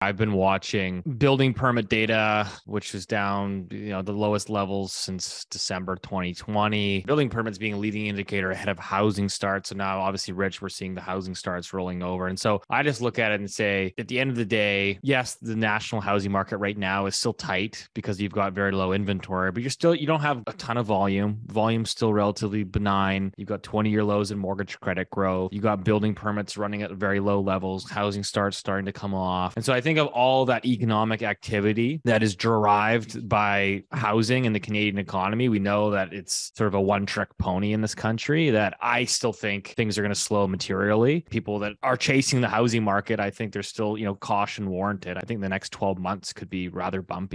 I've been watching building permit data, which is down, you know, the lowest levels since December 2020. Building permits being a leading indicator ahead of housing starts. So now, obviously, Rich, we're seeing the housing starts rolling over. And so I just look at it and say, at the end of the day, yes, the national housing market right now is still tight because you've got very low inventory, but you're still, you don't have a ton of volume. Volume's still relatively benign. You've got 20 year lows in mortgage credit growth. You got building permits running at very low levels. Housing starts starting to come off. And so I think of all that economic activity that is derived by housing in the Canadian economy, we know that it's sort of a one trick pony in this country that I still think things are going to slow materially. People that are chasing the housing market, I think there's still, you know, caution warranted. I think the next 12 months could be rather bumpy.